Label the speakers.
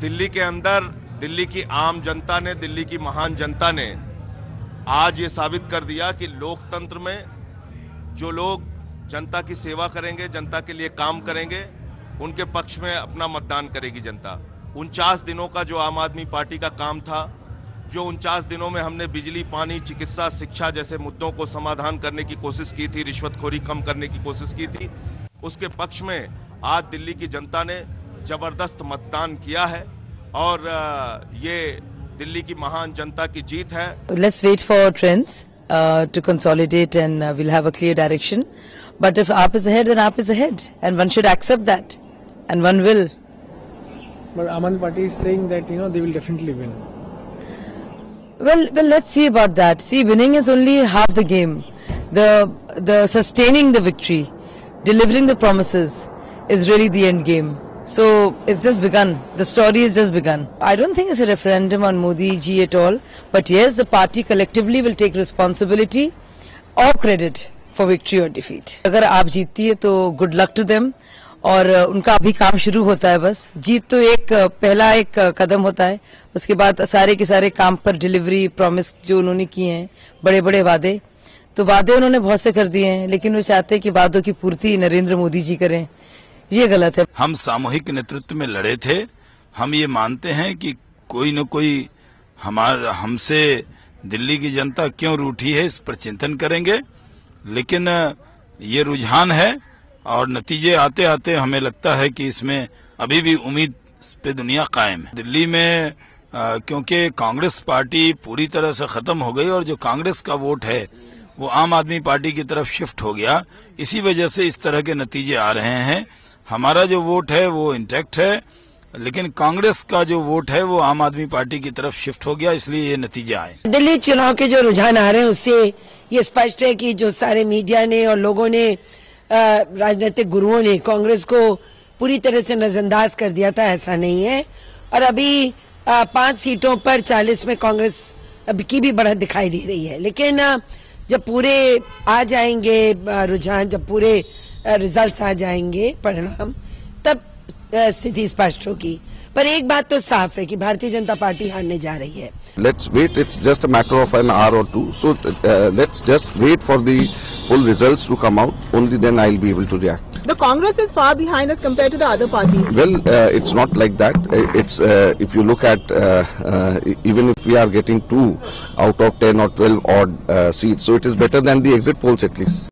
Speaker 1: दिल्ली के अंदर दिल्ली की आम जनता ने, दिल्ली की महान जनता ने आज ये साबित कर दिया कि लोकतंत्र में जो लोग जनता की सेवा करेंगे, जनता के लिए काम करेंगे, उनके पक्ष में अपना मतदान करेगी जनता। उनचास दिनों का जो आम आदमी पार्टी का काम था, जो उनचास दिनों में हमने बिजली, पानी, चिकित्सा, शिक्षा जैसे मुद्दों को समाधान करने की कोशिश की थी, रिश्वतखोरी कम करने की कोशिश की थी, उसके पक्ष में आज दिल्ली की जनता ने ज़बरदस्त मतदान किया है और ये दिल्ली की महान जनता की जीत है।
Speaker 2: Let's wait for trends to consolidate and we'll have a clear direction but if AAP is ahead then AAP is ahead and one should accept that and one will
Speaker 3: but Anand Pati is saying that you know they will definitely win
Speaker 2: well well let's see about that. See winning is only half the game. The the sustaining the victory delivering the promises is really the end game. So it's just begun. The story has just begun. I don't think it's a referendum on Modi ji at all. But yes, the party collectively will take responsibility or credit for victory or defeat. अगर आप जीतती है तो good luck to them. और उनका अभी काम शुरू होता है बस जीत तो एक पहला एक कदम होता है उसके बाद सारे के सारे काम पर डिलीवरी प्रॉमिस जो उन्होंने किए हैं बड़े बड़े वादे तो वादे उन्होंने बहुत से कर दिए हैं लेकिन वो चाहते हैं कि वादों की पूर्ति नरेंद्र मोदी जी करें ये गलत है।
Speaker 4: हम सामूहिक नेतृत्व में लड़े थे। हम ये मानते हैं कि कोई न कोई हमार, हमसे दिल्ली की जनता क्यों रूठी है, इस पर चिंतन करेंगे। लेकिन, ये रुझान है और नतीजे आते आते हमें लगता है कि इसमें अभी भी उम्मीद पे दुनिया कायम है। दिल्ली में क्योंकि कांग्रेस पार्टी पूरी तरह से खत्म हो गई और जो कांग्रेस का वोट है, वो आम आदमी पार्टी की तरफ़ शिफ्ट हो गया। इसी वजह से इस तरह के नतीजे आ रहे हैं। हमारा जो वोट है वो इंटैक्ट है, लेकिन कांग्रेस का जो वोट है वो आम आदमी पार्टी की तरफ़ शिफ्ट हो गया, इसलिए ये नतीजा आए
Speaker 5: दिल्ली चुनाव के जो रुझान आ रहे हैं, उससे ये स्पष्ट है कि जो सारे मीडिया ने और लोगों ने राजनीतिक गुरुओं ने कांग्रेस को पूरी तरह से नजरअंदाज कर दिया था, ऐसा नहीं है। और अभी पाँच सीटों पर चालीस में कांग्रेस की भी बढ़त दिखाई दे रही है। लेकिन जब पूरे आ जाएँगे रुझान, जब पूरे रिजल्ट्स आ जाएँगे परिणाम तब स्थिति स्पष्ट होगी। पर एक बात तो साफ़ है कि भारतीय जनता पार्टी हारने जा रही है।
Speaker 6: Let's wait it's just a matter of an hour or two so let's just wait for the full results to come out only then I will
Speaker 7: be able to react the Congress is far behind as compared
Speaker 6: to the other parties well it's not like that it's if you look at even if we are getting two out of 10 or 12 odd seats so it is better than the exit polls at least